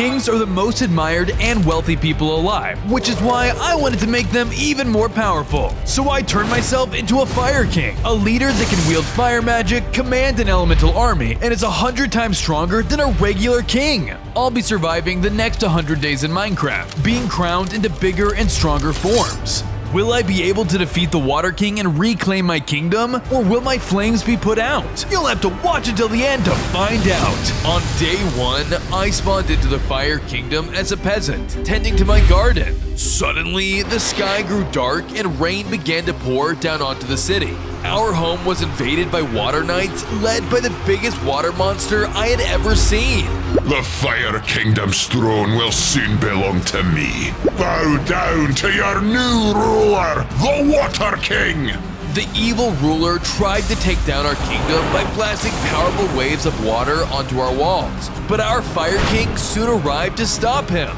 kings are the most admired and wealthy people alive, which is why I wanted to make them even more powerful. So I turned myself into a Fire King, a leader that can wield fire magic, command an elemental army, and is a hundred times stronger than a regular king. I'll be surviving the next 100 days in Minecraft, being crowned into bigger and stronger forms. Will I be able to defeat the Water King and reclaim my kingdom? Or will my flames be put out? You'll have to watch until the end to find out. On day one, I spawned into the Fire Kingdom as a peasant, tending to my garden. Suddenly, the sky grew dark and rain began to pour down onto the city. Our home was invaded by water knights led by the biggest water monster I had ever seen. The Fire Kingdom's throne will soon belong to me. Bow down to your new ruler, the Water King! The evil ruler tried to take down our kingdom by blasting powerful waves of water onto our walls, but our Fire King soon arrived to stop him.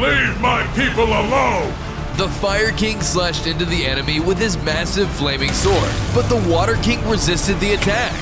Leave my people alone! The Fire King slashed into the enemy with his massive flaming sword, but the Water King resisted the attack.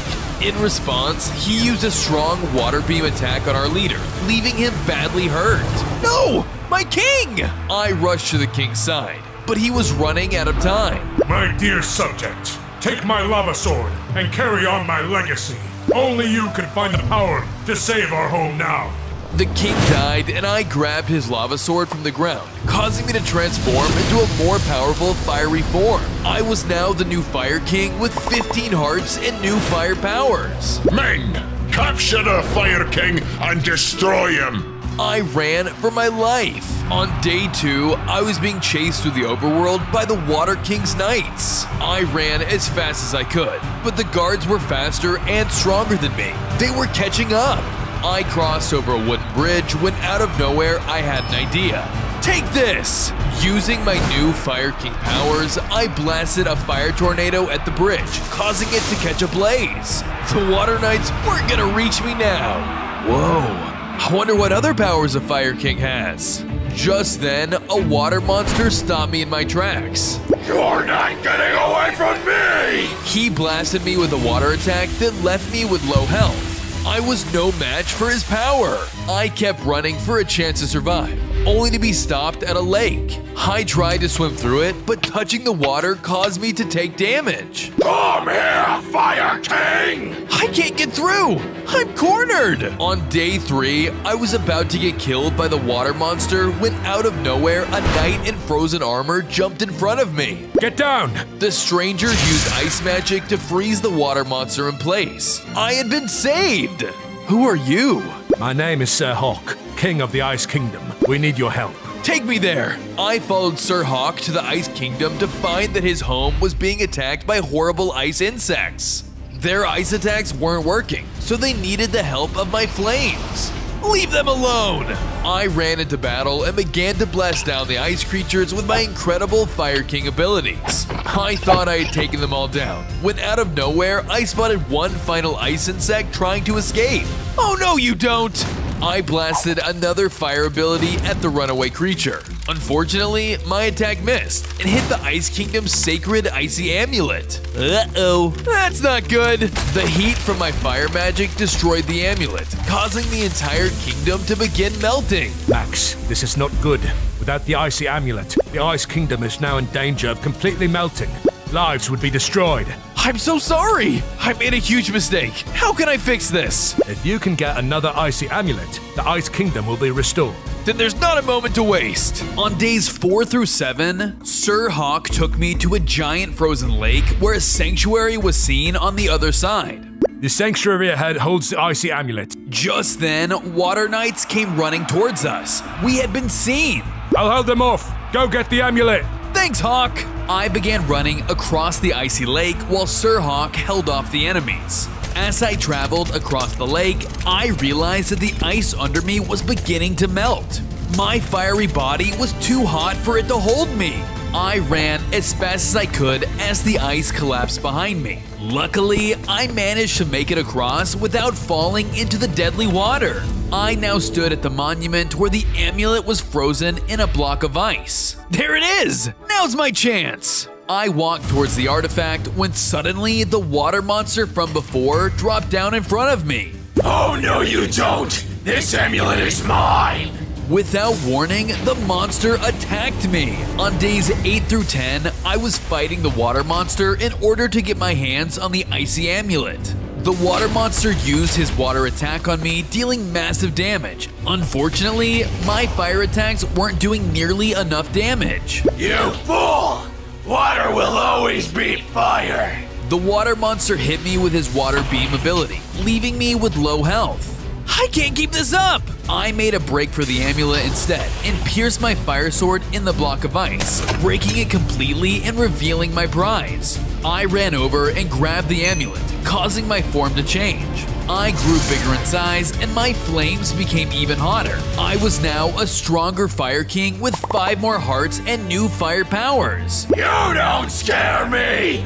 In response, he used a strong water beam attack on our leader, leaving him badly hurt. No! My king! I rushed to the king's side, but he was running out of time. My dear subject, take my lava sword and carry on my legacy. Only you can find the power to save our home now. The king died, and I grabbed his lava sword from the ground, causing me to transform into a more powerful fiery form. I was now the new Fire King with 15 hearts and new fire powers. Men, capture the Fire King and destroy him! I ran for my life. On day two, I was being chased through the overworld by the Water King's knights. I ran as fast as I could, but the guards were faster and stronger than me. They were catching up. I crossed over a wooden bridge when out of nowhere I had an idea. Take this! Using my new Fire King powers, I blasted a fire tornado at the bridge, causing it to catch a blaze. The Water Knights weren't gonna reach me now. Whoa. I wonder what other powers a Fire King has. Just then, a water monster stopped me in my tracks. You're not getting away from me! He blasted me with a water attack that left me with low health. I was no match for his power. I kept running for a chance to survive, only to be stopped at a lake. I tried to swim through it, but touching the water caused me to take damage. Come here, Fire King! I can't get through! I'm cornered! On day three, I was about to get killed by the water monster when out of nowhere, a knight in frozen armor jumped in front of me. Get down! The stranger used ice magic to freeze the water monster in place. I had been saved! Who are you? My name is Sir Hawk, King of the Ice Kingdom. We need your help. Take me there! I followed Sir Hawk to the Ice Kingdom to find that his home was being attacked by horrible ice insects. Their ice attacks weren't working, so they needed the help of my flames. Leave them alone! I ran into battle and began to blast down the ice creatures with my incredible Fire King abilities. I thought I had taken them all down, when out of nowhere, I spotted one final ice insect trying to escape. Oh no, you don't! I blasted another fire ability at the runaway creature. Unfortunately, my attack missed and hit the Ice Kingdom's sacred icy amulet. Uh-oh. That's not good. The heat from my fire magic destroyed the amulet, causing the entire kingdom to begin melting. Max, this is not good. Without the icy amulet, the Ice Kingdom is now in danger of completely melting. Lives would be destroyed. I'm so sorry. I made a huge mistake. How can I fix this? If you can get another icy amulet, the Ice Kingdom will be restored. Then there's not a moment to waste. On days 4 through 7, Sir Hawk took me to a giant frozen lake where a sanctuary was seen on the other side. The sanctuary ahead holds the icy amulet. Just then, water knights came running towards us. We had been seen. I'll hold them off. Go get the amulet. Thanks, Hawk! I began running across the icy lake while Sir Hawk held off the enemies. As I traveled across the lake, I realized that the ice under me was beginning to melt. My fiery body was too hot for it to hold me. I ran as fast as I could as the ice collapsed behind me. Luckily, I managed to make it across without falling into the deadly water. I now stood at the monument where the amulet was frozen in a block of ice. There it is! Now's my chance! I walked towards the artifact when suddenly the water monster from before dropped down in front of me. Oh no you don't! This amulet is mine! Without warning, the monster attacked me. On days 8 through 10, I was fighting the water monster in order to get my hands on the icy amulet. The water monster used his water attack on me, dealing massive damage. Unfortunately, my fire attacks weren't doing nearly enough damage. You fool! Water will always beat fire! The water monster hit me with his water beam ability, leaving me with low health. I can't keep this up! I made a break for the amulet instead and pierced my fire sword in the block of ice, breaking it completely and revealing my prize. I ran over and grabbed the amulet, causing my form to change. I grew bigger in size and my flames became even hotter. I was now a stronger Fire King with 5 more hearts and new fire powers. You don't scare me!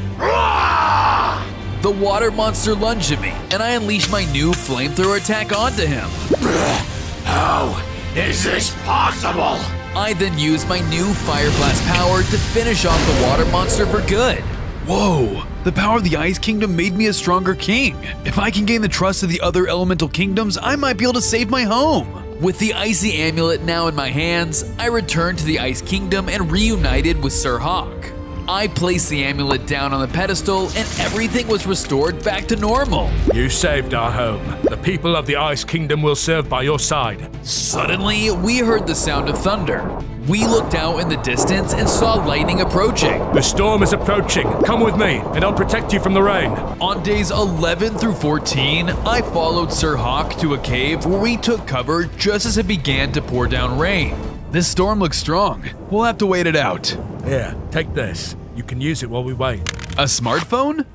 The water monster lunged at me, and I unleashed my new flamethrower attack onto him. How is this possible? I then used my new Fire Blast power to finish off the water monster for good. Whoa, the power of the Ice Kingdom made me a stronger king. If I can gain the trust of the other elemental kingdoms, I might be able to save my home. With the Icy Amulet now in my hands, I returned to the Ice Kingdom and reunited with Sir Hawk. I placed the amulet down on the pedestal and everything was restored back to normal. You saved our home. The people of the Ice Kingdom will serve by your side. Suddenly, we heard the sound of thunder. We looked out in the distance and saw lightning approaching. The storm is approaching. Come with me, and I'll protect you from the rain. On days 11 through 14, I followed Sir Hawk to a cave where we took cover just as it began to pour down rain. This storm looks strong. We'll have to wait it out. Here, take this. You can use it while we wait. A smartphone?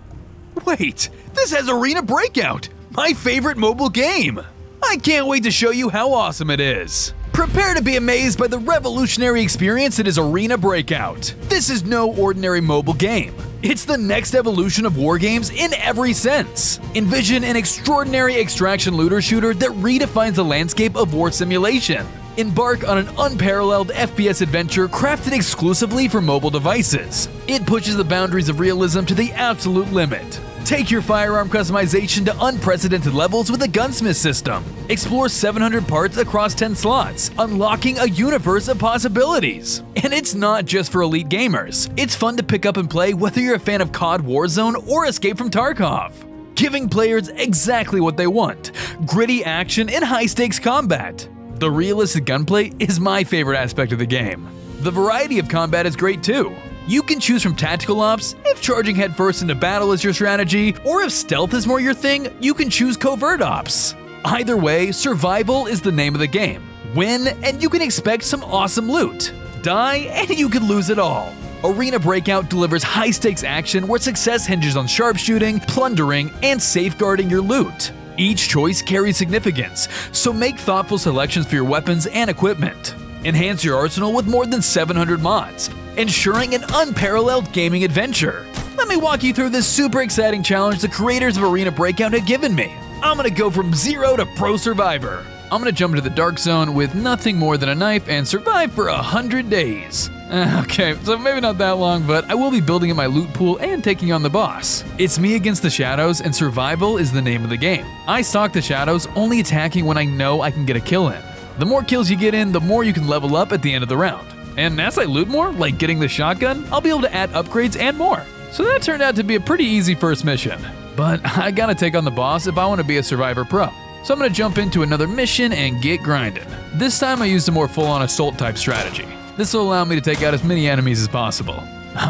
Wait, this has Arena Breakout, my favorite mobile game. I can't wait to show you how awesome it is. Prepare to be amazed by the revolutionary experience that is Arena Breakout. This is no ordinary mobile game. It's the next evolution of war games in every sense. Envision an extraordinary extraction looter shooter that redefines the landscape of war simulation. Embark on an unparalleled FPS adventure crafted exclusively for mobile devices. It pushes the boundaries of realism to the absolute limit. Take your firearm customization to unprecedented levels with a gunsmith system. Explore 700 parts across 10 slots, unlocking a universe of possibilities. And it's not just for elite gamers. It's fun to pick up and play whether you're a fan of COD Warzone or Escape from Tarkov. Giving players exactly what they want gritty action and high stakes combat. The realistic gunplay is my favorite aspect of the game. The variety of combat is great too. You can choose from tactical ops, if charging headfirst into battle is your strategy, or if stealth is more your thing, you can choose covert ops. Either way, survival is the name of the game. Win, and you can expect some awesome loot. Die, and you can lose it all. Arena Breakout delivers high stakes action where success hinges on sharpshooting, plundering, and safeguarding your loot. Each choice carries significance, so make thoughtful selections for your weapons and equipment. Enhance your arsenal with more than 700 mods, ensuring an unparalleled gaming adventure. Let me walk you through this super exciting challenge the creators of Arena Breakout have given me. I'm gonna go from zero to pro survivor. I'm gonna jump into the dark zone with nothing more than a knife and survive for a hundred days. Okay, so maybe not that long, but I will be building up my loot pool and taking on the boss. It's me against the shadows, and survival is the name of the game. I stalk the shadows, only attacking when I know I can get a kill in. The more kills you get in, the more you can level up at the end of the round. And as I loot more, like getting the shotgun, I'll be able to add upgrades and more. So that turned out to be a pretty easy first mission. But I gotta take on the boss if I want to be a Survivor Pro. So I'm gonna jump into another mission and get grinding. This time I used a more full-on assault type strategy. This will allow me to take out as many enemies as possible.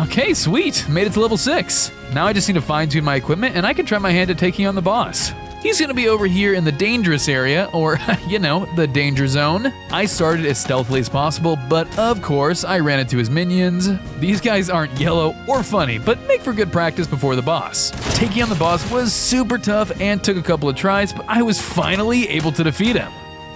Okay, sweet, made it to level 6. Now I just need to fine tune my equipment and I can try my hand at taking on the boss. He's gonna be over here in the dangerous area, or, you know, the danger zone. I started as stealthily as possible, but of course, I ran into his minions. These guys aren't yellow or funny, but make for good practice before the boss. Taking on the boss was super tough and took a couple of tries, but I was finally able to defeat him.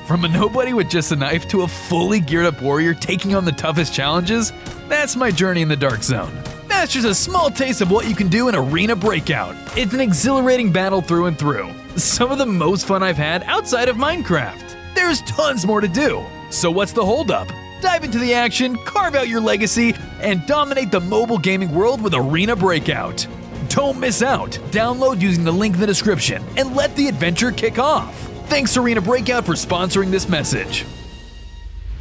From a nobody with just a knife to a fully geared up warrior taking on the toughest challenges, that's my journey in the Dark Zone. That's just a small taste of what you can do in Arena Breakout. It's an exhilarating battle through and through. Some of the most fun I've had outside of Minecraft. There's tons more to do. So what's the holdup? Dive into the action, carve out your legacy, and dominate the mobile gaming world with Arena Breakout. Don't miss out. Download using the link in the description and let the adventure kick off. Thanks Arena Breakout for sponsoring this message.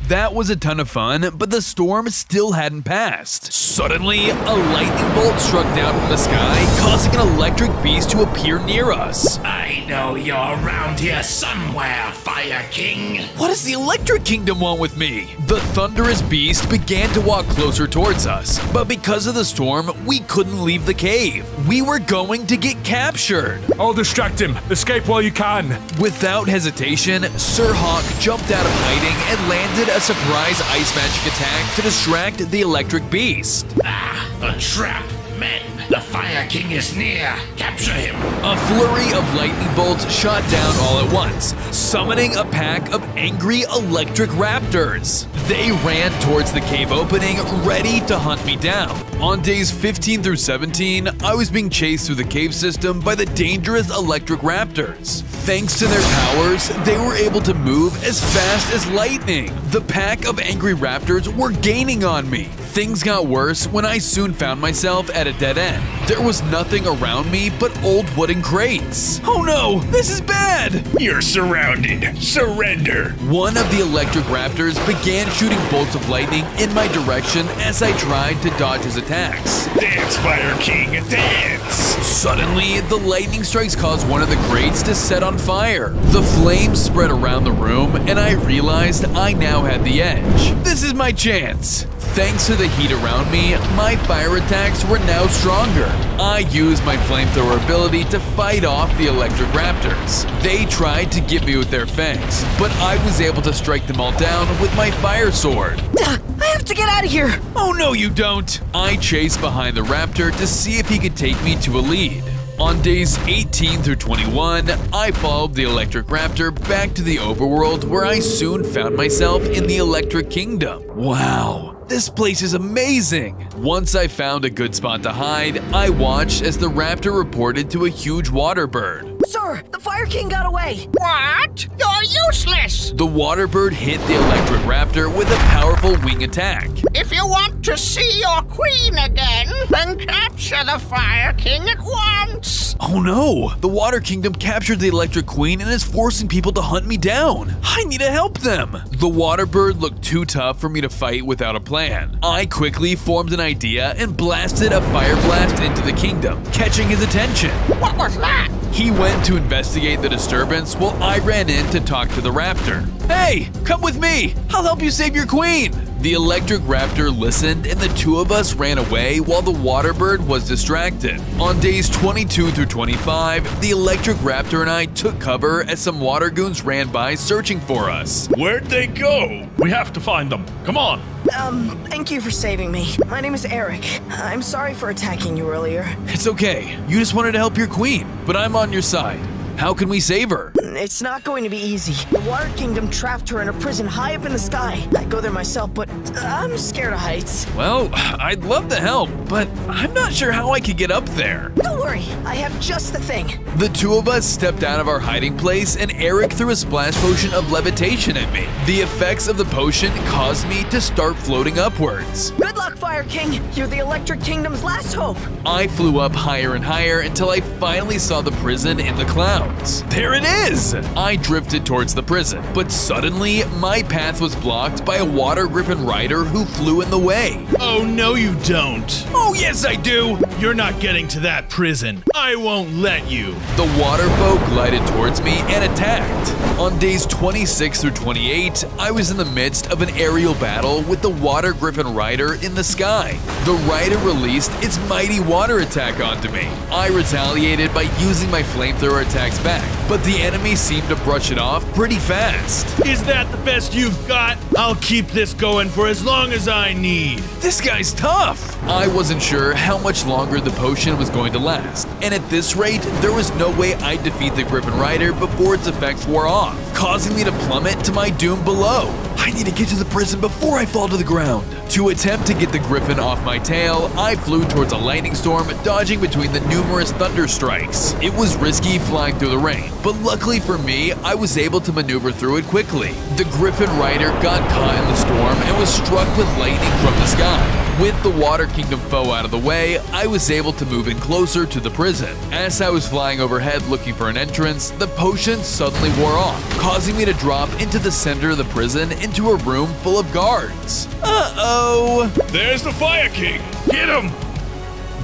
That was a ton of fun, but the storm still hadn't passed. Suddenly, a lightning bolt struck down from the sky, causing an electric beast to appear near us. I know you're around here somewhere, Fire King. What does the Electric Kingdom want with me? The thunderous beast began to walk closer towards us, but because of the storm, we couldn't leave the cave. We were going to get captured. I'll distract him. Escape while you can. Without hesitation, Sir Hawk jumped out of hiding and landed a surprise ice magic attack to distract the electric beast. Ah, a trap. Men, the Fire King is near. Capture him. A flurry of lightning bolts shot down all at once, summoning a pack of angry electric raptors. They ran towards the cave opening, ready to hunt me down. On days 15 through 17, I was being chased through the cave system by the dangerous electric raptors. Thanks to their powers, they were able to move as fast as lightning. The pack of angry raptors were gaining on me. Things got worse when I soon found myself at a dead end. There was nothing around me but old wooden crates. Oh no, this is bad! You're surrounded. Surrender. One of the electric raptors began shooting bolts of lightning in my direction as I tried to dodge his attacks. Dance, Fire King, dance. Suddenly, the lightning strikes caused one of the crates to set on fire. The flames spread around the room, and I realized I now had the edge. This is my chance. Thanks to the heat around me, my fire attacks were now stronger. I use my flamethrower ability to fight off the electric raptors. They tried to get me with their fangs, but I was able to strike them all down with my fire sword. I have to get out of here. Oh no, you don't! I chased behind the raptor to see if he could take me to a lead. On days 18 through 21, I followed the Electric Raptor back to the overworld where I soon found myself in the Electric Kingdom. Wow, this place is amazing! Once I found a good spot to hide, I watched as the raptor reported to a huge water bird. Sir, the Fire King got away. What? You're useless! The water bird hit the electric raptor with a powerful wing attack. If you want to see your queen again, then capture the Fire King at once! Oh no! The Water Kingdom captured the Electric Queen and is forcing people to hunt me down. I need to help them. The water bird looked too tough for me to fight without a plan. I quickly formed an idea and blasted a fire blast into the kingdom, catching his attention. What was that? He went to investigate the disturbance while I ran in to talk to the raptor. Hey, come with me! I'll help you save your queen! The electric raptor listened and the two of us ran away while the water bird was distracted. On days 22 through 25, the electric raptor and I took cover as some water goons ran by searching for us. Where'd they go? We have to find them. Come on. Um, thank you for saving me. My name is Eric. I'm sorry for attacking you earlier. It's okay, you just wanted to help your queen, but I'm on your side. How can we save her? It's not going to be easy. The Water Kingdom trapped her in a prison high up in the sky. I'd go there myself, but I'm scared of heights. Well, I'd love to help, but I'm not sure how I could get up there. Don't worry, I have just the thing. The two of us stepped out of our hiding place and Eric threw a splash potion of levitation at me. The effects of the potion caused me to start floating upwards. Good luck, Fire King. You're the Electric Kingdom's last hope. I flew up higher and higher until I finally saw the prison in the clouds. There it is! I drifted towards the prison, but suddenly my path was blocked by a water griffin rider who flew in the way. Oh, no, you don't. Oh, yes, I do! You're not getting to that prison. I won't let you. The water foe glided towards me and attacked. On days 26 through 28, I was in the midst of an aerial battle with the water griffin rider in the sky. The rider released its mighty water attack onto me. I retaliated by using my flamethrower back, but the enemy seemed to brush it off pretty fast. Is that the best you've got? I'll keep this going for as long as I need. This guy's tough! I wasn't sure how much longer the potion was going to last, and at this rate, there was no way I'd defeat the Griffin Rider before its effects wore off, causing me to plummet to my doom below. I need to get to the prison before I fall to the ground. To attempt to get the Griffin off my tail, I flew towards a lightning storm, dodging between the numerous thunder strikes. It was risky flying through the rain, but luckily for me, I was able to maneuver through it quickly. The Griffin Rider got caught in the storm and was struck with lightning from the sky. With the Water Kingdom foe out of the way, I was able to move in closer to the prison. As I was flying overhead looking for an entrance, the potion suddenly wore off, causing me to drop into the center of the prison into a room full of guards. Uh-oh! There's the Fire King. Get him.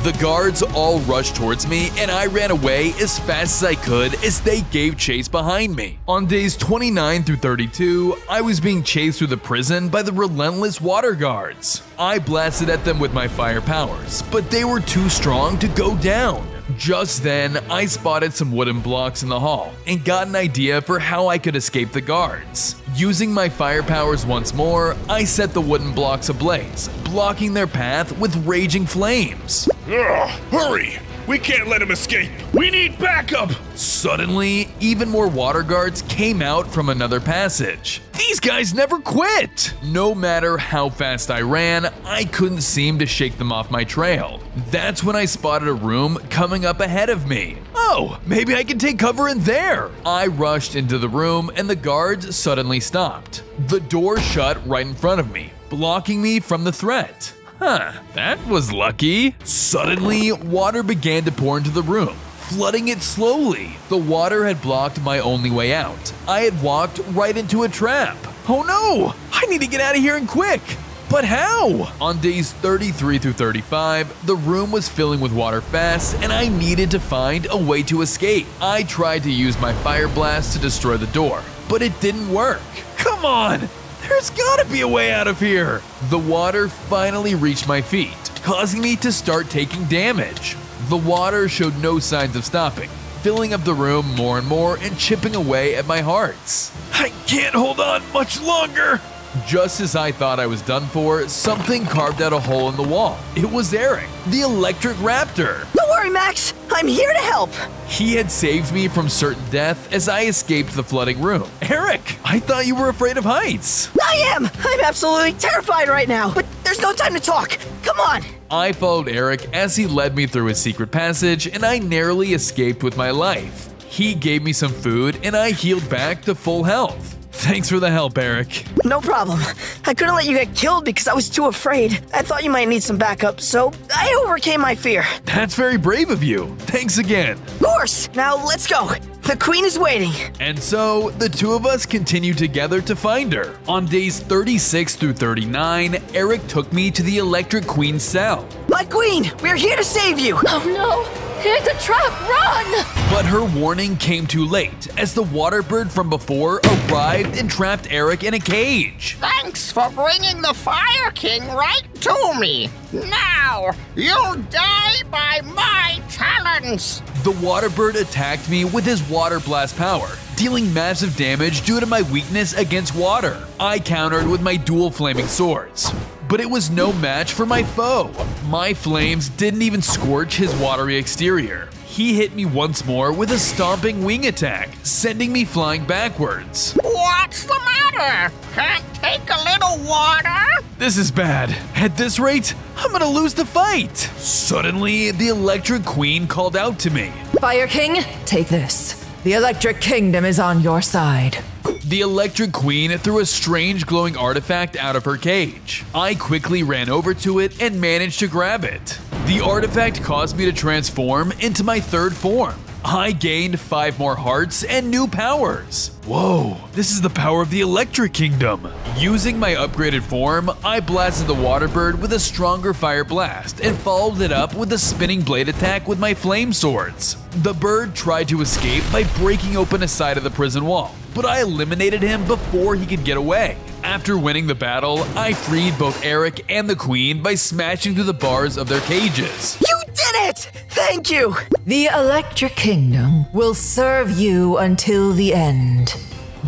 The guards all rushed towards me, and I ran away as fast as I could as they gave chase behind me. On days 29 through 32, I was being chased through the prison by the relentless water guards. I blasted at them with my fire powers, but they were too strong to go down. Just then, I spotted some wooden blocks in the hall and got an idea for how I could escape the guards. Using my fire powers once more, I set the wooden blocks ablaze, blocking their path with raging flames. Ugh, hurry. We can't let him escape. We need backup. Suddenly, even more water guards came out from another passage. These guys never quit! No matter how fast I ran, I couldn't seem to shake them off my trail. That's when I spotted a room coming up ahead of me. Oh, maybe I can take cover in there! I rushed into the room and the guards suddenly stopped. The door shut right in front of me, blocking me from the threat. Huh, that was lucky. Suddenly, water began to pour into the room, flooding it slowly. The water had blocked my only way out. I had walked right into a trap. Oh no! I need to get out of here and quick! But how? On days 33 through 35, the room was filling with water fast, and I needed to find a way to escape. I tried to use my fire blast to destroy the door, but it didn't work. Come on! There's gotta be a way out of here! The water finally reached my feet, causing me to start taking damage. The water showed no signs of stopping, filling up the room more and more and chipping away at my hearts. I can't hold on much longer! Just as I thought I was done for, something carved out a hole in the wall. It was Eric, the electric raptor. Don't worry, Max. I'm here to help. He had saved me from certain death as I escaped the flooding room. Eric, I thought you were afraid of heights. I am. I'm absolutely terrified right now. But there's no time to talk. Come on. I followed Eric as he led me through his secret passage, and I narrowly escaped with my life. He gave me some food, and I healed back to full health. Thanks for the help, Eric. No problem. I couldn't let you get killed because I was too afraid. I thought you might need some backup, so I overcame my fear. That's very brave of you. Thanks again. Of course. Now let's go. The queen is waiting. And so, the two of us continued together to find her. On days 36 through 39, Eric took me to the Electric Queen's cell. My queen, we're here to save you. Oh no! It's a trap! Run! But her warning came too late, as the water bird from before arrived and trapped Eric in a cage. Thanks for bringing the Fire King right to me. Now, you'll die by my talons. The water bird attacked me with his water blast power, dealing massive damage due to my weakness against water. I countered with my dual flaming swords. But it was no match for my foe. My flames didn't even scorch his watery exterior. He hit me once more with a stomping wing attack, sending me flying backwards. What's the matter? Can't take a little water? This is bad. At this rate, I'm gonna lose the fight. Suddenly, the Electric Queen called out to me. Fire King, take this. The Electric Kingdom is on your side. The Electric Queen threw a strange glowing artifact out of her cage. I quickly ran over to it and managed to grab it. The artifact caused me to transform into my third form. I gained 5 more hearts and new powers. Whoa, this is the power of the Electric Kingdom. Using my upgraded form, I blasted the water bird with a stronger fire blast and followed it up with a spinning blade attack with my flame swords. The bird tried to escape by breaking open a side of the prison wall, but I eliminated him before he could get away. After winning the battle, I freed both Eric and the Queen by smashing through the bars of their cages. You did it! Thank you! The Electric Kingdom will serve you until the end.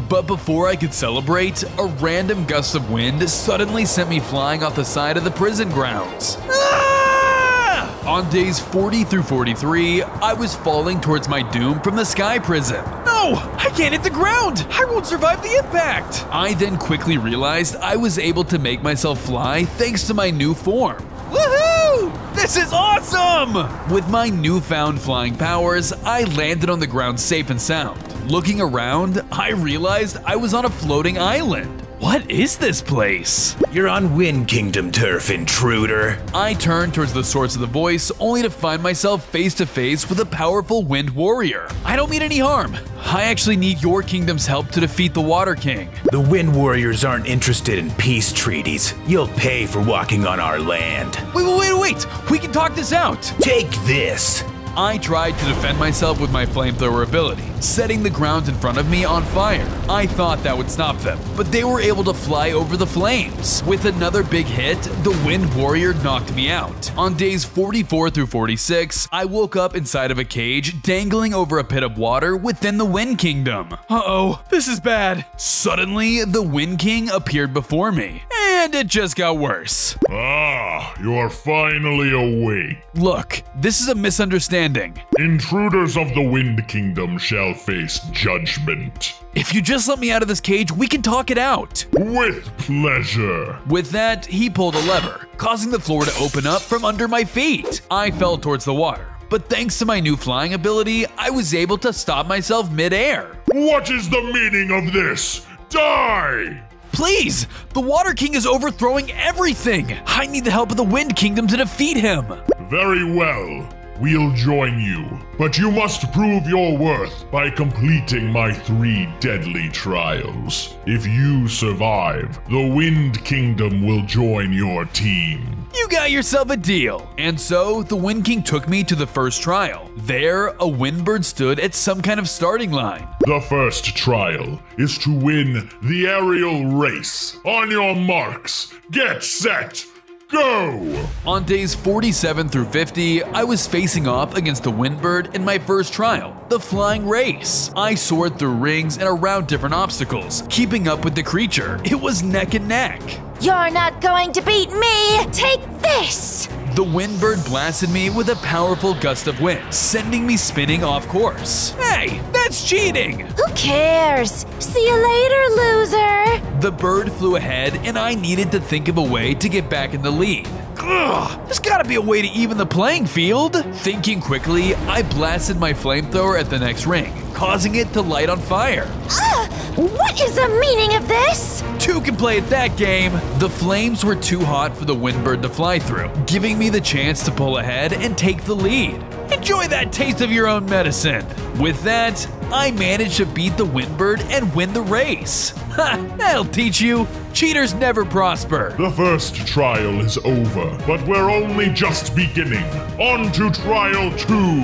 But before I could celebrate, a random gust of wind suddenly sent me flying off the side of the prison grounds. Ah! On days 40 through 43, I was falling towards my doom from the sky prison. No, I can't hit the ground. I won't survive the impact. I then quickly realized I was able to make myself fly thanks to my new form. Woohoo! This is awesome! With my newfound flying powers, I landed on the ground safe and sound. Looking around, I realized I was on a floating island. What is this place? You're on Wind Kingdom turf, intruder. I turn towards the source of the voice, only to find myself face to face with a powerful Wind Warrior. I don't mean any harm. I actually need your kingdom's help to defeat the Water King. The Wind Warriors aren't interested in peace treaties. You'll pay for walking on our land. Wait, wait, wait, wait! We can talk this out! Take this! I tried to defend myself with my flamethrower ability, setting the ground in front of me on fire. I thought that would stop them, but they were able to fly over the flames. With another big hit, the Wind Warrior knocked me out. On days 44 through 46, I woke up inside of a cage dangling over a pit of water within the Wind Kingdom. Uh-oh, this is bad. Suddenly, the Wind King appeared before me, and it just got worse. Ah, you are finally awake. Look, this is a misunderstanding. Intruders of the Wind Kingdom shall face judgment. If you just let me out of this cage, we can talk it out. With pleasure. With that, he pulled a lever, causing the floor to open up from under my feet. I fell towards the water, but thanks to my new flying ability, I was able to stop myself midair. What is the meaning of this? Die! Please! The Water King is overthrowing everything! I need the help of the Wind Kingdom to defeat him! Very well. We'll join you, but you must prove your worth by completing my three deadly trials. If you survive, the Wind Kingdom will join your team. You got yourself a deal. And so, the Wind King took me to the first trial. There, a windbird stood at some kind of starting line. The first trial is to win the aerial race. On your marks, get set, go! On days 47 through 50, I was facing off against the Windbird in my first trial, the flying race. I soared through rings and around different obstacles, keeping up with the creature. It was neck and neck. You're not going to beat me! Take this! The Windbird blasted me with a powerful gust of wind, sending me spinning off course. Hey, that's cheating! Who cares? See you later, loser! The bird flew ahead, and I needed to think of a way to get back in the lead. Ugh, there's gotta be a way to even the playing field. Thinking quickly, I blasted my flamethrower at the next ring, causing it to light on fire. Ah! What is the meaning of this? Two can play at that game. The flames were too hot for the Windbird to fly through, giving me the chance to pull ahead and take the lead. Enjoy that taste of your own medicine. With that, I managed to beat the Windbird and win the race. Ha, that'll teach you. Cheaters never prosper. The first trial is over, but we're only just beginning. On to trial two.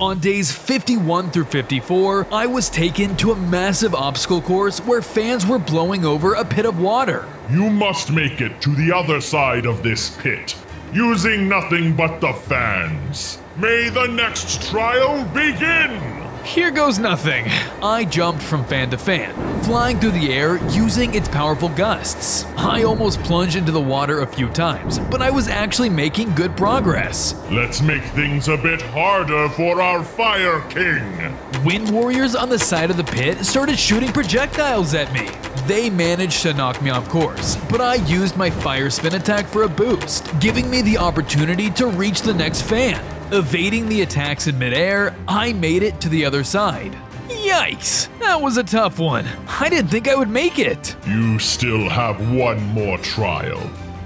On days 51 through 54, I was taken to a massive obstacle course where fans were blowing over a pit of water. You must make it to the other side of this pit, using nothing but the fans. May the next trial begin! Here goes nothing. I jumped from fan to fan, flying through the air using its powerful gusts. I almost plunged into the water a few times, but I was actually making good progress. Let's make things a bit harder for our Fire King. Wind warriors on the side of the pit started shooting projectiles at me. They managed to knock me off course, but I used my fire spin attack for a boost, giving me the opportunity to reach the next fan. Evading the attacks in midair, I made it to the other side. Yikes, that was a tough one. I didn't think I would make it. You still have one more trial,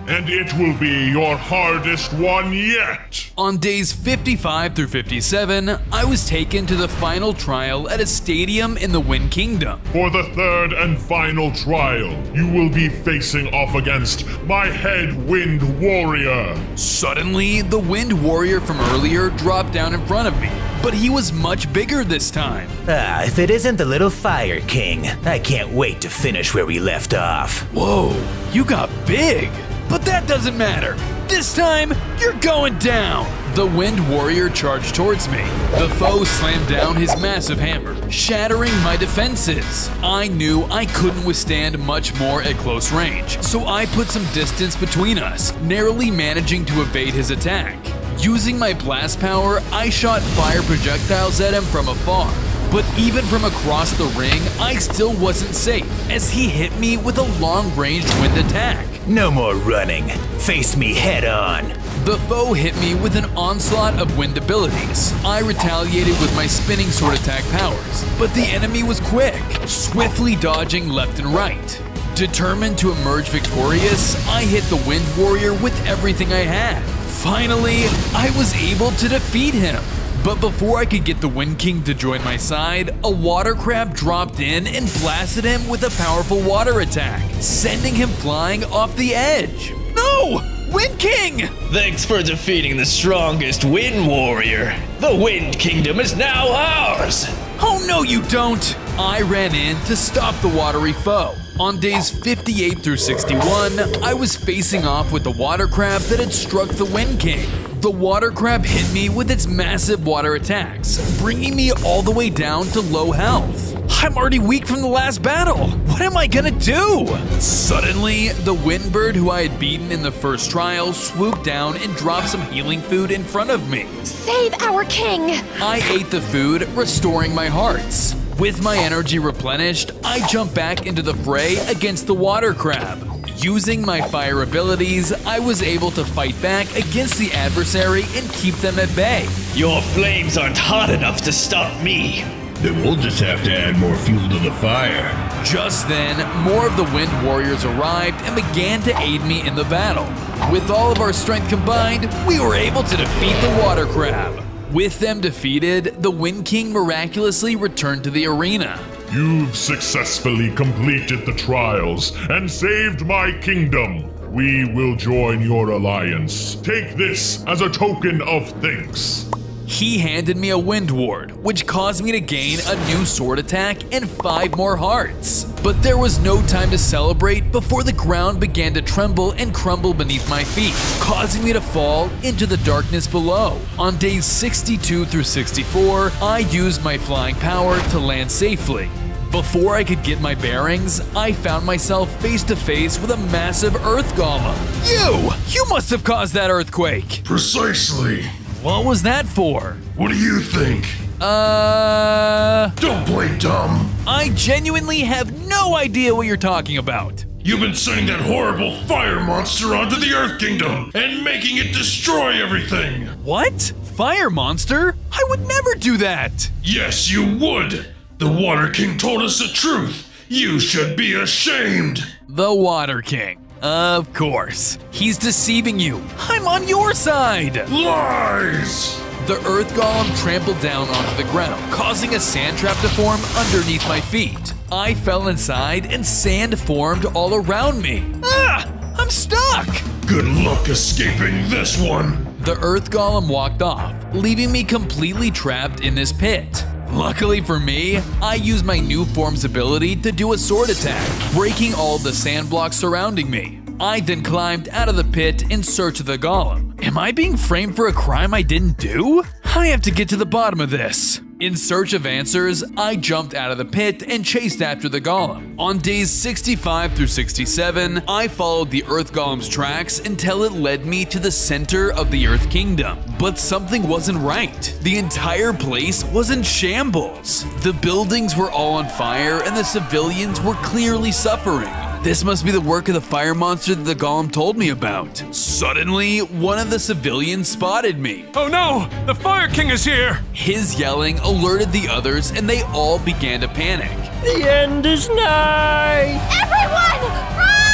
and it will be your hardest one yet. On days 55 through 57, I was taken to the final trial at a stadium in the Wind Kingdom. For the third and final trial, you will be facing off against my head Wind Warrior. Suddenly, the Wind Warrior from earlier dropped down in front of me, but he was much bigger this time. Ah, if it isn't the little Fire King, I can't wait to finish where we left off. Whoa, you got big! But that doesn't matter. This time, you're going down. The Wind Warrior charged towards me. The foe slammed down his massive hammer, shattering my defenses. I knew I couldn't withstand much more at close range, so I put some distance between us, narrowly managing to evade his attack. Using my blast power, I shot fire projectiles at him from afar. But even from across the ring, I still wasn't safe, as he hit me with a long-range wind attack. No more running. Face me head on. The foe hit me with an onslaught of wind abilities. I retaliated with my spinning sword attack powers, but the enemy was quick, swiftly dodging left and right. Determined to emerge victorious, I hit the Wind Warrior with everything I had. Finally, I was able to defeat him. But before I could get the Wind King to join my side, a water crab dropped in and blasted him with a powerful water attack, sending him flying off the edge. No! Wind King! Thanks for defeating the strongest Wind Warrior. The Wind Kingdom is now ours! Oh, no, you don't! I ran in to stop the watery foe. On days 58 through 61, I was facing off with the water crab that had struck the Wind King. The water crab hit me with its massive water attacks, bringing me all the way down to low health. I'm already weak from the last battle. What am I gonna do? Suddenly, the windbird who I had beaten in the first trial swooped down and dropped some healing food in front of me. Save our king! I ate the food, restoring my hearts. With my energy replenished, I jumped back into the fray against the water crab. Using my fire abilities, I was able to fight back against the adversary and keep them at bay. Your flames aren't hot enough to stop me. Then we'll just have to add more fuel to the fire. Just then, more of the Wind Warriors arrived and began to aid me in the battle. With all of our strength combined, we were able to defeat the Water Crab. With them defeated, the Wind King miraculously returned to the arena. You've successfully completed the trials and saved my kingdom. We will join your alliance. Take this as a token of thanks. He handed me a Wind Ward, which caused me to gain a new sword attack and five more hearts. But there was no time to celebrate before the ground began to tremble and crumble beneath my feet, causing me to fall into the darkness below. On days 62 through 64, I used my flying power to land safely. Before I could get my bearings, I found myself face to face with a massive earth golem. You! You must have caused that earthquake! Precisely. What was that for? What do you think? Uh. Don't play dumb. I genuinely have no idea what you're talking about. You've been sending that horrible fire monster onto the Earth Kingdom and making it destroy everything. What? Fire monster? I would never do that. Yes, you would. The Water King told us the truth. You should be ashamed. The Water King. Of course. He's deceiving you. I'm on your side. Lies! The earth golem trampled down onto the ground, causing a sand trap to form underneath my feet. I fell inside and sand formed all around me. Ah! I'm stuck! Good luck escaping this one. The earth golem walked off, leaving me completely trapped in this pit. Luckily for me, I used my new form's ability to do a sword attack, breaking all the sand blocks surrounding me. I then climbed out of the pit in search of the golem. Am I being framed for a crime I didn't do? I have to get to the bottom of this. In search of answers, I jumped out of the pit and chased after the golem. On days 65 through 67, I followed the Earth Golem's tracks until it led me to the center of the Earth Kingdom. But something wasn't right. The entire place was in shambles. The buildings were all on fire and the civilians were clearly suffering. This must be the work of the fire monster that the golem told me about. Suddenly, one of the civilians spotted me. Oh no! The Fire King is here! His yelling alerted the others and they all began to panic. The end is nigh! Everyone, run!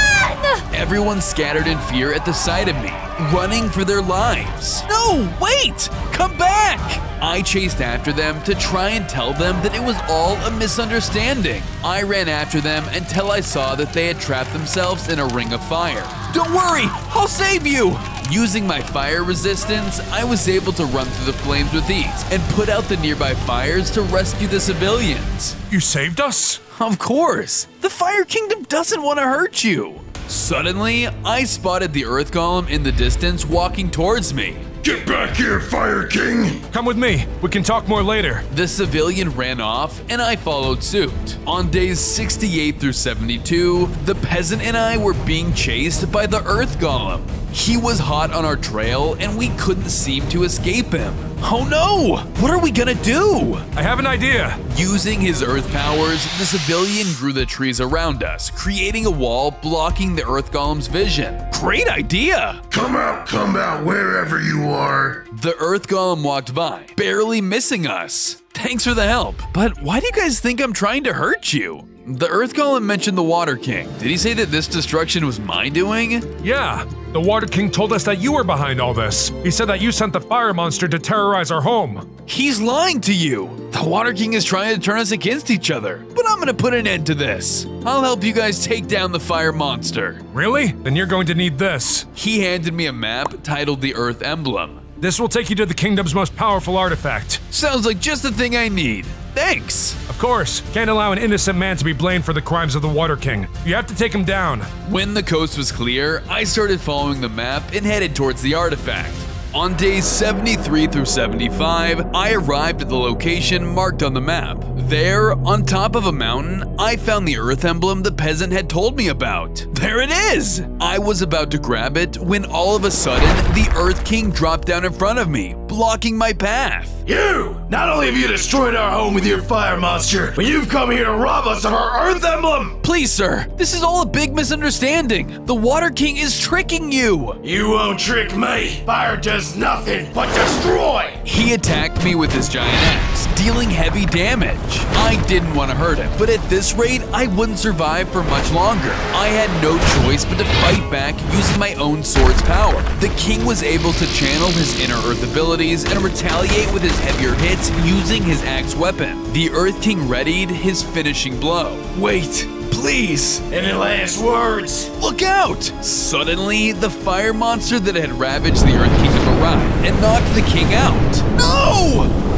Everyone scattered in fear at the sight of me, running for their lives. No, wait! Come back! I chased after them to try and tell them that it was all a misunderstanding. I ran after them until I saw that they had trapped themselves in a ring of fire. Don't worry, I'll save you! Using my fire resistance, I was able to run through the flames with ease and put out the nearby fires to rescue the civilians. You saved us? Of course! The Fire Kingdom doesn't want to hurt you! Suddenly, I spotted the Earth Golem in the distance walking towards me. Get back here, Fire King! Come with me. We can talk more later. The civilian ran off, and I followed suit. On days 68 through 72, the peasant and I were being chased by the Earth Golem. He was hot on our trail, and we couldn't seem to escape him. Oh no! What are we gonna do? I have an idea. Using his earth powers, the civilian grew the trees around us, creating a wall blocking the Earth Golem's vision. Great idea! Come out, come out, wherever you are. The Earth Golem walked by, barely missing us. Thanks for the help, but why do you guys think I'm trying to hurt you? The Earth Golem mentioned the Water King. Did he say that this destruction was my doing? Yeah. The Water King told us that you were behind all this. He said that you sent the fire monster to terrorize our home. He's lying to you. The Water King is trying to turn us against each other. But I'm gonna put an end to this. I'll help you guys take down the fire monster. Really? Then you're going to need this. He handed me a map titled the Earth Emblem. This will take you to the kingdom's most powerful artifact. Sounds like just the thing I need. Thanks. Of course, can't allow an innocent man to be blamed for the crimes of the Water King. You have to take him down. When the coast was clear, I started following the map and headed towards the artifact. On days 73 through 75, I arrived at the location marked on the map. There, on top of a mountain, I found the Earth emblem the peasant had told me about. There it is! I was about to grab it when all of a sudden, the Earth King dropped down in front of me, blocking my path. You! Not only have you destroyed our home with your fire monster, but you've come here to rob us of our Earth emblem! Please, sir, this is all a big misunderstanding. The Water King is tricking you. You won't trick me. Fire does nothing but destroy. He attacked me with his giant axe, dealing heavy damage. I didn't want to hurt him, but at this rate, I wouldn't survive for much longer. I had no choice but to fight back using my own sword's power. The king was able to channel his inner earth abilities and retaliate with his heavier hits using his axe weapon. The Earth King readied his finishing blow. Wait, Please! Any last words? Look out! Suddenly, the fire monster that had ravaged the Earth Kingdom arrived and knocked the king out. No!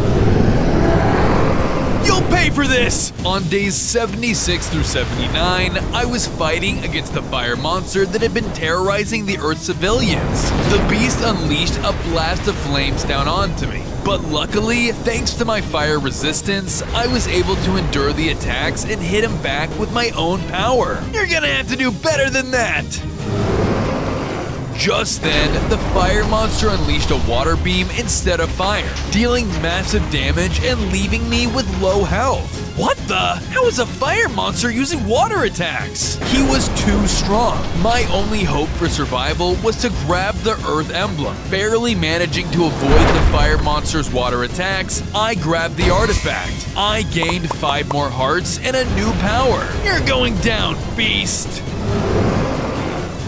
Pay for this! On days 76 through 79, I was fighting against the fire monster that had been terrorizing the Earth civilians. The beast unleashed a blast of flames down onto me. But luckily, thanks to my fire resistance, I was able to endure the attacks and hit him back with my own power. You're gonna have to do better than that! Just then, the fire monster unleashed a water beam instead of fire, dealing massive damage and leaving me with low health. What the? How is a fire monster using water attacks? He was too strong. My only hope for survival was to grab the Earth Emblem. Barely managing to avoid the fire monster's water attacks, I grabbed the artifact. I gained 5 more hearts and a new power. You're going down, beast!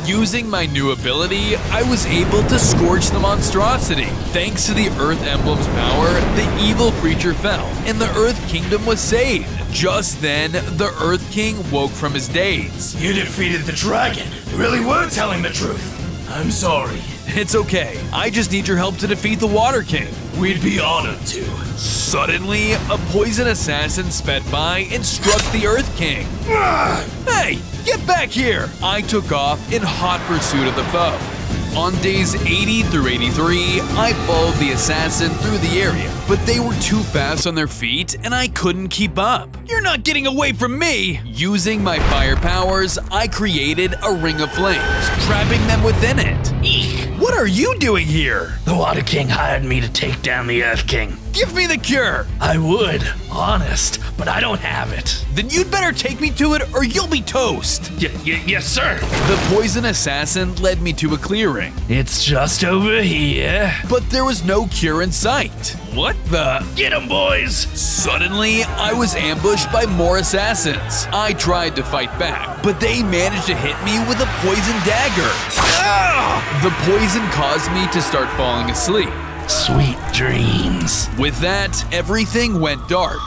Using my new ability, I was able to scorch the monstrosity. Thanks to the Earth Emblem's power, the evil creature fell, and the Earth Kingdom was saved. Just then, the Earth King woke from his daze. You defeated the dragon. You really were telling the truth. I'm sorry. It's okay. I just need your help to defeat the Water King. We'd be honored to. Suddenly, a poison assassin sped by and struck the Earth King. Ah! hey, get back here! I took off in hot pursuit of the foe. On days 80 through 83, I followed the assassin through the area, but they were too fast on their feet and I couldn't keep up. You're not getting away from me! Using my fire powers, I created a ring of flames, trapping them within it. Eek! What are you doing here? The Water King hired me to take down the Earth King. Give me the cure! I would, honest, but I don't have it. Then you'd better take me to it or you'll be toast. Y- y- yes, sir. The poison assassin led me to a clearing. It's just over here. But there was no cure in sight. What the? Get 'em, boys! Suddenly, I was ambushed by more assassins. I tried to fight back, but they managed to hit me with a poison dagger. Ah! The poison caused me to start falling asleep. Sweet dreams. With that, everything went dark.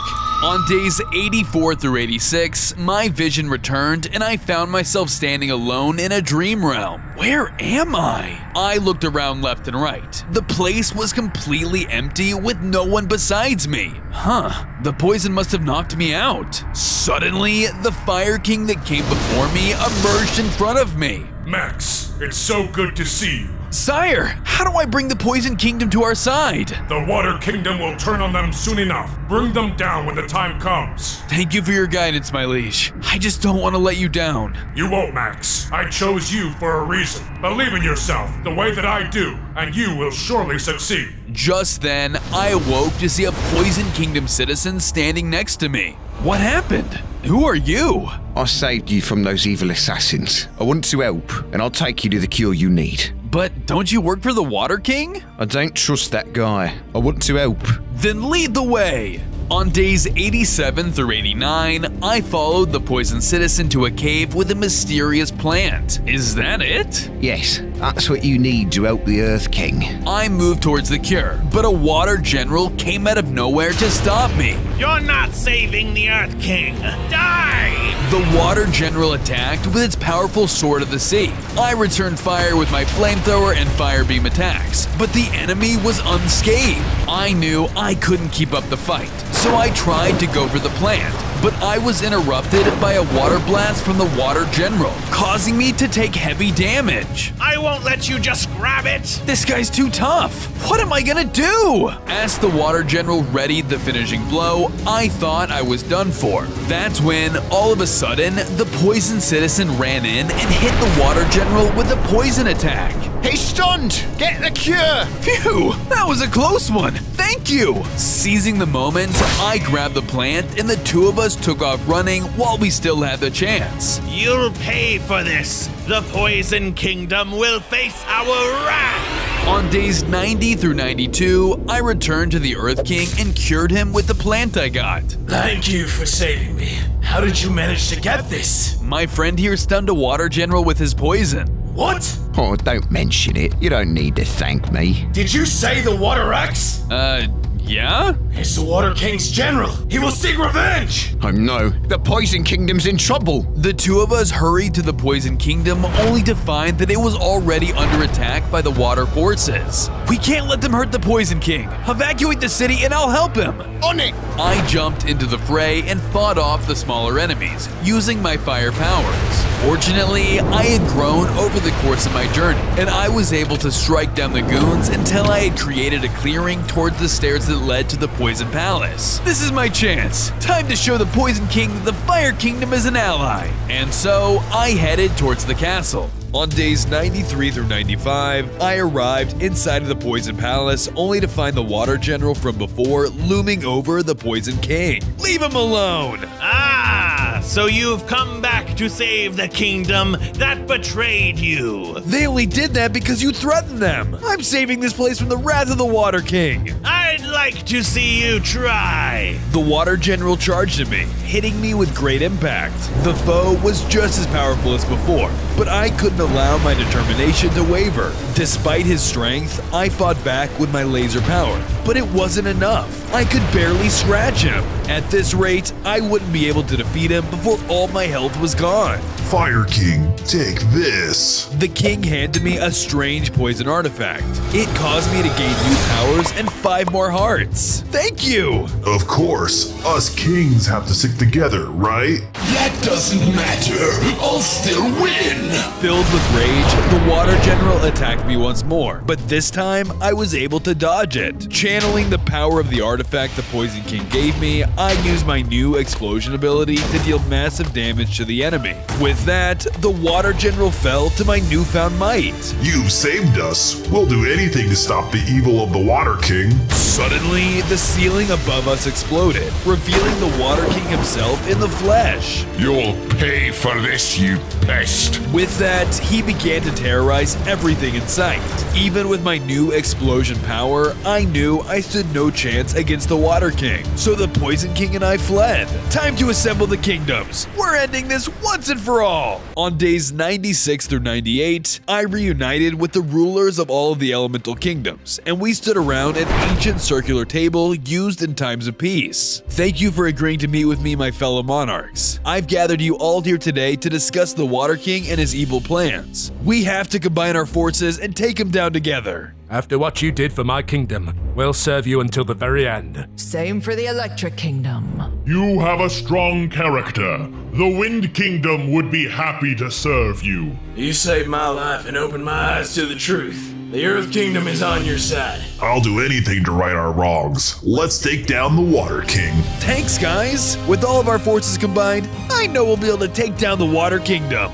On days 84 through 86, my vision returned and I found myself standing alone in a dream realm. Where am I? I looked around left and right. The place was completely empty with no one besides me. Huh, the poison must have knocked me out. Suddenly, the Fire King that came before me emerged in front of me. Max, it's so good to see you. Sire, how do I bring the Poison Kingdom to our side? The Water Kingdom will turn on them soon enough. Bring them down when the time comes. Thank you for your guidance, my liege. I just don't want to let you down. You won't, Max. I chose you for a reason. Believe in yourself the way that I do, and you will surely succeed. Just then, I awoke to see a Poison Kingdom citizen standing next to me. What happened? Who are you? I saved you from those evil assassins. I want to help, and I'll take you to the cure you need. But don't you work for the Water King? I don't trust that guy. I want to help. Then lead the way. On days 87 through 89, I followed the Poison Citizen to a cave with a mysterious plant. Is that it? Yes, that's what you need to help the Earth King. I moved towards the cure, but a water general came out of nowhere to stop me. You're not saving the Earth King. Die! The water general attacked with its powerful sword of the sea. I returned fire with my flamethrower and fire beam attacks, but the enemy was unscathed. I knew I couldn't keep up the fight, so I tried to go for the plant, but I was interrupted by a water blast from the water general, causing me to take heavy damage. I won't let you just grab it. This guy's too tough. What am I gonna do? As the water general readied the finishing blow, I thought I was done for. That's when, all of a sudden, the poison citizen ran in and hit the water general with a poison attack. He's stunned! Get the cure! Phew! That was a close one! Thank you! Seizing the moment, I grabbed the plant and the two of us took off running while we still had the chance. You'll pay for this. The Poison Kingdom will face our wrath. On days 90 through 92, I returned to the Earth King and cured him with the plant I got. Thank you for saving me. How did you manage to get this? My friend here stunned a water general with his poison. What? Oh, don't mention it. You don't need to thank me. Did you say the Water axe? Uh, yeah? It's the Water King's general. He will seek revenge. Oh no, the Poison Kingdom's in trouble. The two of us hurried to the Poison Kingdom only to find that it was already under attack by the water forces. We can't let them hurt the Poison King. Evacuate the city and I'll help him. On it! I jumped into the fray and fought off the smaller enemies, using my fire powers. Fortunately, I had grown over the course of my journey, and I was able to strike down the goons until I had created a clearing towards the stairs that led to the Poison Palace. This is my chance. Time to show the Poison King that the Fire Kingdom is an ally. And so, I headed towards the castle. On days 93 through 95, I arrived inside of the Poison Palace only to find the Water General from before looming over the Poison King. Leave him alone! Ah, so you've come back to save the kingdom that betrayed you. They only did that because you threatened them. I'm saving this place from the wrath of the Water King. I'd like to see you try. The Water General charged at me, hitting me with great impact. The foe was just as powerful as before, but I couldn't allow my determination to waver. Despite his strength, I fought back with my laser power, but it wasn't enough. I could barely scratch him. At this rate, I wouldn't be able to defeat him before all my health was gone. Fire King, take this. The king handed me a strange poison artifact. It caused me to gain new powers and five more hearts. Thank you! Of course, us kings have to stick together, right? That doesn't matter. I'll still win. Filled with rage, the water general attacked me once more, but this time I was able to dodge it. Channeling the power of the artifact the Poison King gave me, I used my new explosion ability to deal massive damage to the enemy. With that, the water general fell to my newfound might. You've saved us. We'll do anything to stop the evil of the Water King. Suddenly, the ceiling above us exploded, revealing the Water King himself in the flesh. You'll pay for this, you pest. With that, he began to terrorize everything in sight. Even with my new explosion power, I knew I stood no chance against the Water King, so the Poison King and I fled. Time to assemble the kingdoms. We're ending this once and for all. On days 96 through 98, I reunited with the rulers of all of the elemental kingdoms, and we stood around an ancient circular table used in times of peace. Thank you for agreeing to meet with me, my fellow monarchs. I've gathered you all here today to discuss the Water King and his evil plans. We have to combine our forces and take him down together. After what you did for my kingdom, we'll serve you until the very end. Same for the Electric Kingdom. You have a strong character. The Wind Kingdom would be happy to serve you. You saved my life and opened my eyes to the truth. The Earth Kingdom is on your side. I'll do anything to right our wrongs. Let's take down the Water King. Thanks, guys. With all of our forces combined, I know we'll be able to take down the Water Kingdom.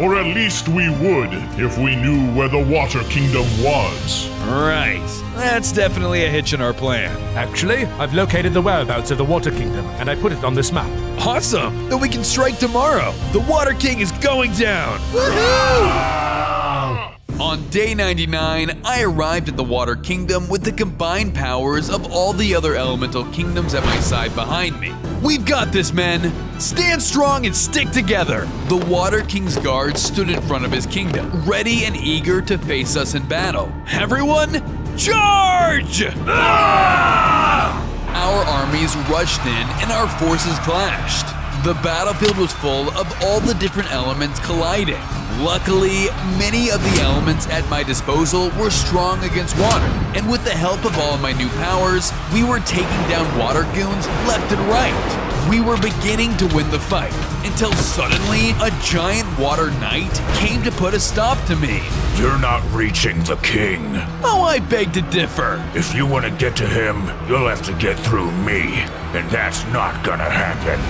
Or at least we would if we knew where the Water Kingdom was. Right. That's definitely a hitch in our plan. Actually, I've located the whereabouts of the Water Kingdom, and I put it on this map. Awesome! Then we can strike tomorrow. The Water King is going down. Woohoo! On On day 99, I arrived at the Water Kingdom with the combined powers of all the other elemental kingdoms at my side behind me. We've got this, men! Stand strong and stick together! The Water King's guards stood in front of his kingdom, ready and eager to face us in battle. Everyone, charge! Ah! Our armies rushed in and our forces clashed. The battlefield was full of all the different elements colliding. Luckily, many of the elements at my disposal were strong against water, and with the help of all my new powers, we were taking down water goons left and right. We were beginning to win the fight until suddenly a giant water knight came to put a stop to me. You're not reaching the king. Oh, I beg to differ. If you want to get to him, you'll have to get through me, and that's not gonna happen.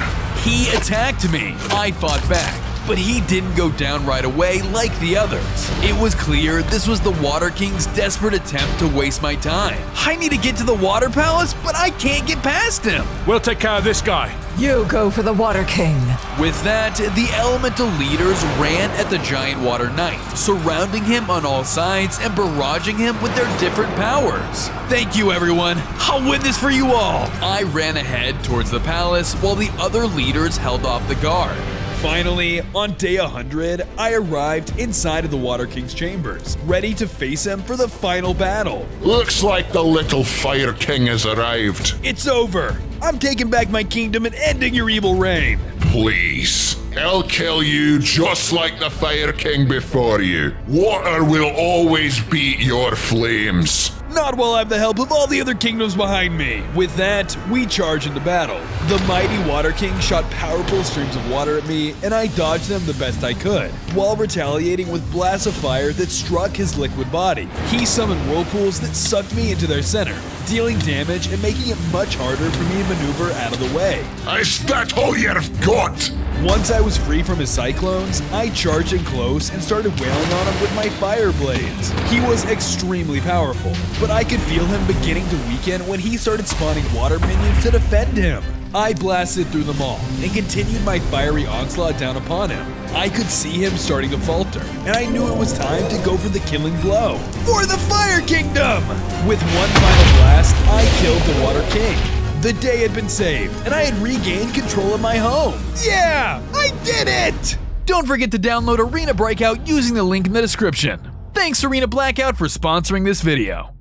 He attacked me. I fought back, but he didn't go down right away like the others. It was clear this was the Water King's desperate attempt to waste my time. I need to get to the Water Palace, but I can't get past him. We'll take care of this guy. You go for the Water King. With that, the elemental leaders ran at the giant water knight, surrounding him on all sides and barraging him with their different powers. Thank you, everyone. I'll win this for you all. I ran ahead towards the palace while the other leaders held off the guard. Finally, on day 100, I arrived inside of the Water King's chambers, ready to face him for the final battle. Looks like the little Fire King has arrived. It's over. I'm taking back my kingdom and ending your evil reign. Please. I'll kill you just like the Fire King before you. Water will always beat your flames. Not while I have the help of all the other kingdoms behind me. With that, we charge into battle. The mighty Water King shot powerful streams of water at me, and I dodged them the best I could, while retaliating with blasts of fire that struck his liquid body. He summoned whirlpools that sucked me into their center, dealing damage and making it much harder for me to maneuver out of the way. Is that all you've got? Once I was free from his cyclones, I charged in close and started wailing on him with my fire blades. He was extremely powerful, but I could feel him beginning to weaken when he started spawning water minions to defend him. I blasted through them all and continued my fiery onslaught down upon him. I could see him starting to falter, and I knew it was time to go for the killing blow. For the Fire Kingdom! With one final blast, I killed the Water King. The day had been saved, and I had regained control of my home. Yeah, I did it! Don't forget to download Arena Breakout using the link in the description. Thanks Arena Breakout for sponsoring this video.